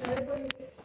Gracias.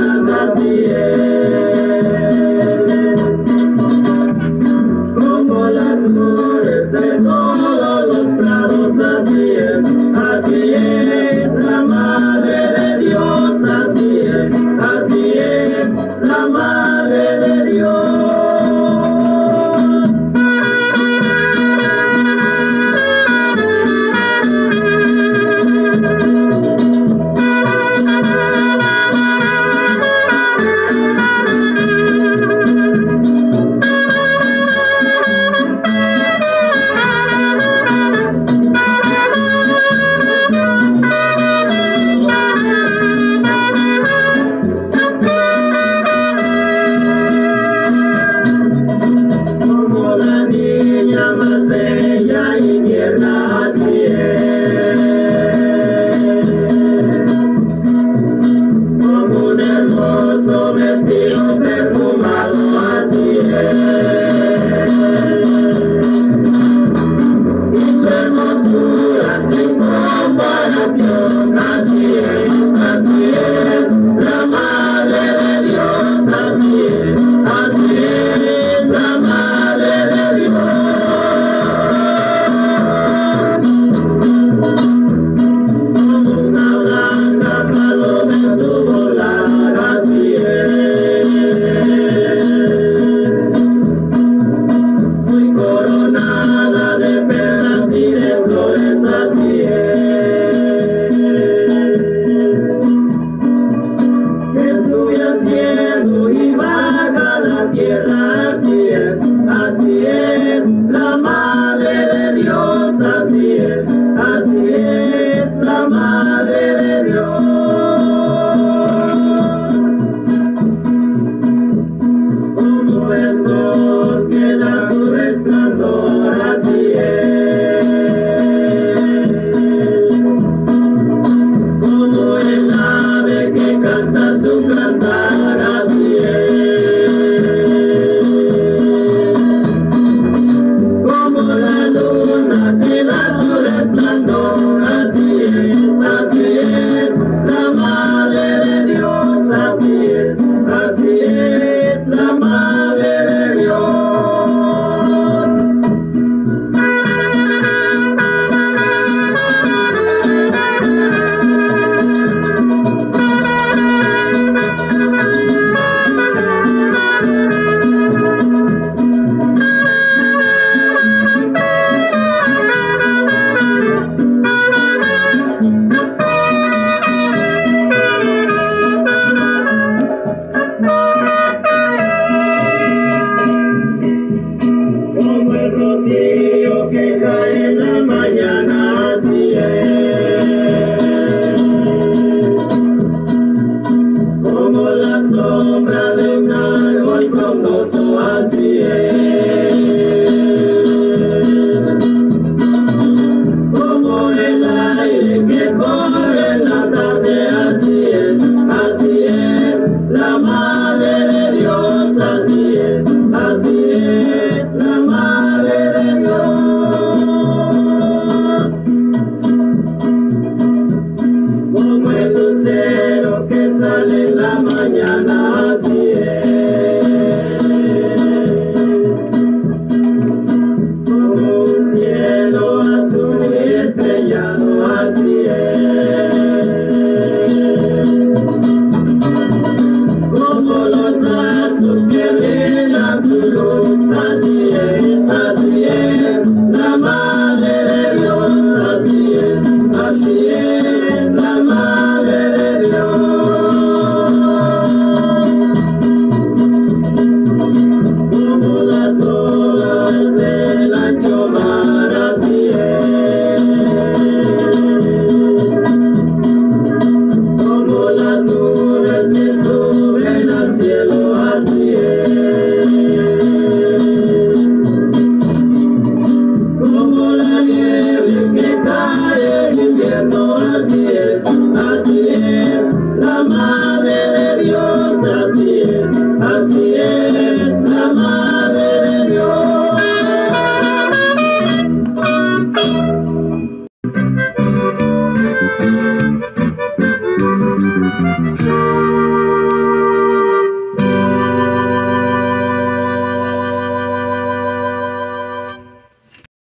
así es. Como las flores de todos los prados, así es, así es la Madre de Dios, así es, así es la Madre. comparación. Así es, así es, la Madre de Dios. Así es, así es, la Madre de Dios. Como una blanca paloma en su volar, así es. Muy coronada de perlas y de flores, así es. Lord. mañana. cierto, así es, así es, la Madre de Dios, así es, así es.